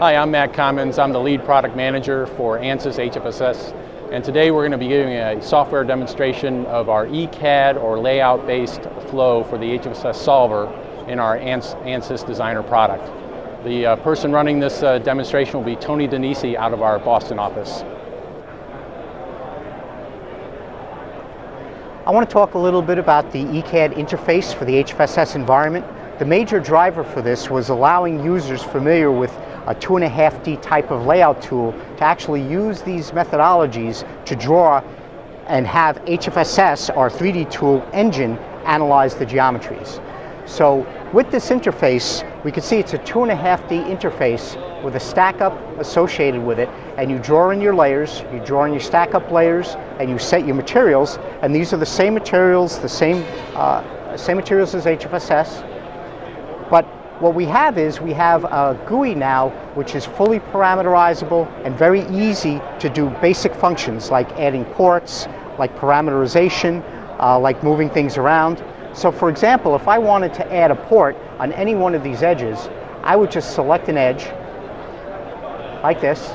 Hi, I'm Matt Commens. I'm the lead product manager for ANSYS HFSS. And today we're going to be giving a software demonstration of our ECAD or layout-based flow for the HFSS solver in our ANSYS Designer product. The uh, person running this uh, demonstration will be Tony Donisi out of our Boston office. I want to talk a little bit about the ECAD interface for the HFSS environment. The major driver for this was allowing users familiar with a 2.5D type of layout tool to actually use these methodologies to draw and have HFSS, our 3D tool engine, analyze the geometries. So with this interface, we can see it's a 2.5D interface with a stack up associated with it, and you draw in your layers, you draw in your stack up layers, and you set your materials, and these are the same materials, the same, uh, same materials as HFSS, but what we have is we have a GUI now which is fully parameterizable and very easy to do basic functions like adding ports, like parameterization, uh, like moving things around. So for example, if I wanted to add a port on any one of these edges, I would just select an edge like this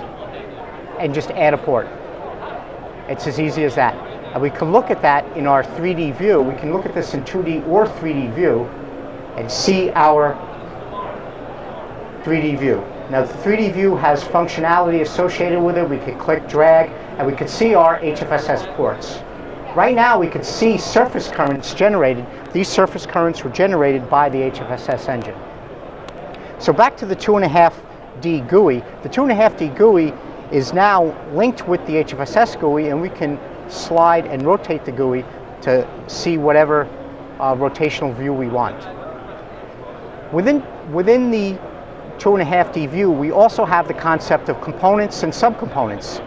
and just add a port. It's as easy as that. And we can look at that in our 3D view. We can look at this in 2D or 3D view and see our 3D view. Now the 3D view has functionality associated with it. We could click, drag, and we could see our HFSS ports. Right now we could see surface currents generated. These surface currents were generated by the HFSS engine. So back to the 2.5D GUI. The 2.5D GUI is now linked with the HFSS GUI and we can slide and rotate the GUI to see whatever uh, rotational view we want. Within, within the 2.5D view, we also have the concept of components and subcomponents.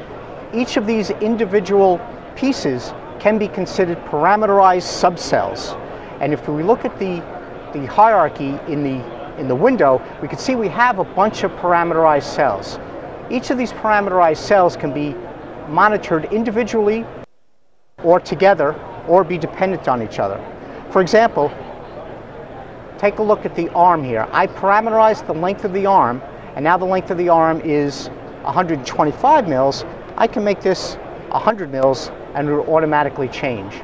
Each of these individual pieces can be considered parameterized subcells. And if we look at the, the hierarchy in the, in the window, we can see we have a bunch of parameterized cells. Each of these parameterized cells can be monitored individually or together or be dependent on each other. For example, take a look at the arm here. I parameterized the length of the arm, and now the length of the arm is 125 mils. I can make this 100 mils, and it will automatically change.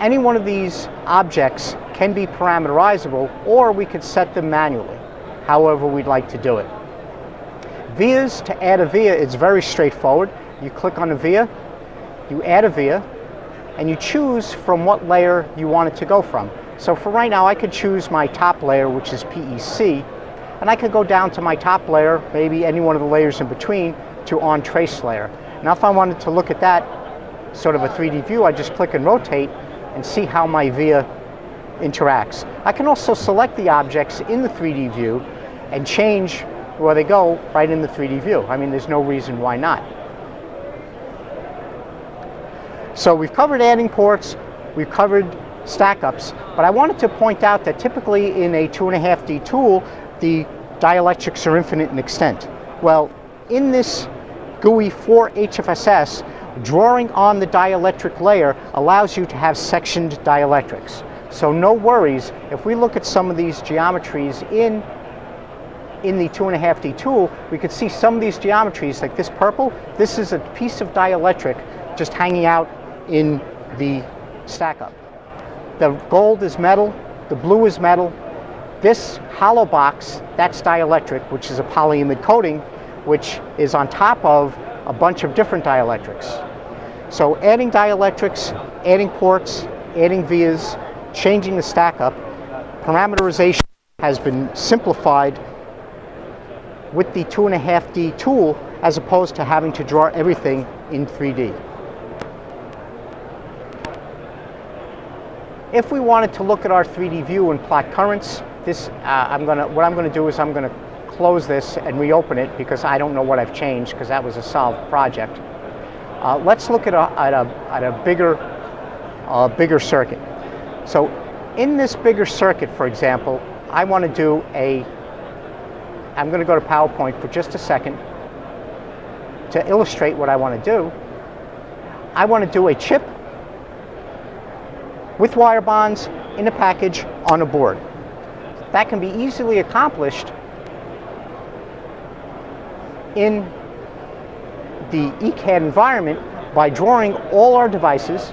Any one of these objects can be parameterizable, or we could set them manually, however we'd like to do it. Vias, to add a via, it's very straightforward. You click on a via, you add a via, and you choose from what layer you want it to go from. So for right now, I could choose my top layer, which is PEC, and I could go down to my top layer, maybe any one of the layers in between, to on trace layer. Now if I wanted to look at that sort of a 3D view, I just click and rotate and see how my via interacts. I can also select the objects in the 3D view and change where they go right in the 3D view. I mean, there's no reason why not. So we've covered adding ports, we've covered stack ups. But I wanted to point out that typically in a 2.5D tool, the dielectrics are infinite in extent. Well, in this GUI for HFSS, drawing on the dielectric layer allows you to have sectioned dielectrics. So no worries, if we look at some of these geometries in in the 2.5D tool, we could see some of these geometries, like this purple, this is a piece of dielectric just hanging out in the stack up. The gold is metal, the blue is metal. This hollow box, that's dielectric, which is a polyimide coating, which is on top of a bunch of different dielectrics. So adding dielectrics, adding ports, adding vias, changing the stack up, parameterization has been simplified with the 2.5D tool as opposed to having to draw everything in 3D. If we wanted to look at our 3D view and plot currents, this, uh, I'm gonna, what I'm gonna do is I'm gonna close this and reopen it because I don't know what I've changed because that was a solved project. Uh, let's look at a, at a, at a bigger, uh, bigger circuit. So in this bigger circuit, for example, I want to do a, I'm going to go to PowerPoint for just a second to illustrate what I want to do. I want to do a chip with wire bonds in a package on a board. That can be easily accomplished in the ECAD environment by drawing all our devices.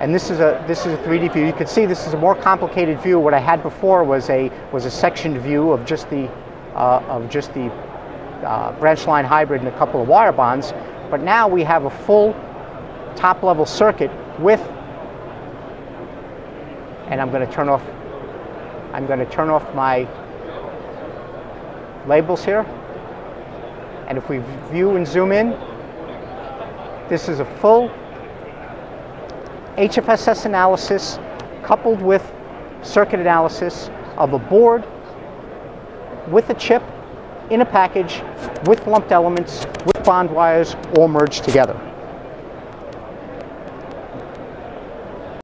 And this is a this is a 3D view. You can see this is a more complicated view. What I had before was a was a sectioned view of just the uh, of just the uh, branch line hybrid and a couple of wire bonds. But now we have a full top level circuit with and I'm going to turn off I'm going to turn off my labels here and if we view and zoom in this is a full HFSS analysis coupled with circuit analysis of a board with a chip in a package with lumped elements with bond wires all merged together.